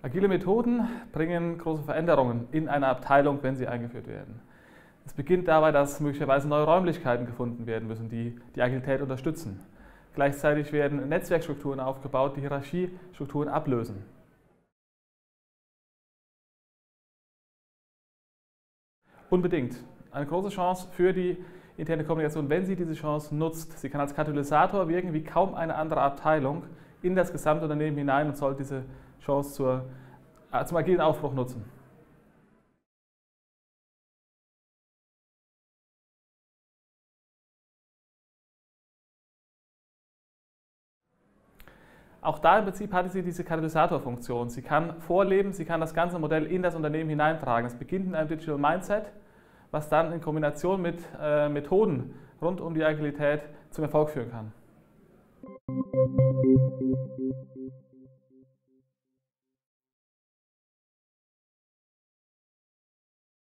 Agile Methoden bringen große Veränderungen in einer Abteilung, wenn sie eingeführt werden. Es beginnt dabei, dass möglicherweise neue Räumlichkeiten gefunden werden müssen, die die Agilität unterstützen. Gleichzeitig werden Netzwerkstrukturen aufgebaut, die Hierarchiestrukturen ablösen. Unbedingt. Eine große Chance für die interne Kommunikation, wenn sie diese Chance nutzt. Sie kann als Katalysator wirken wie kaum eine andere Abteilung in das Gesamtunternehmen hinein und soll diese Chance zur, äh, zum agilen Aufbruch nutzen. Auch da im Prinzip hatte sie diese Katalysatorfunktion. Sie kann vorleben, sie kann das ganze Modell in das Unternehmen hineintragen. Es beginnt in einem Digital Mindset, was dann in Kombination mit äh, Methoden rund um die Agilität zum Erfolg führen kann.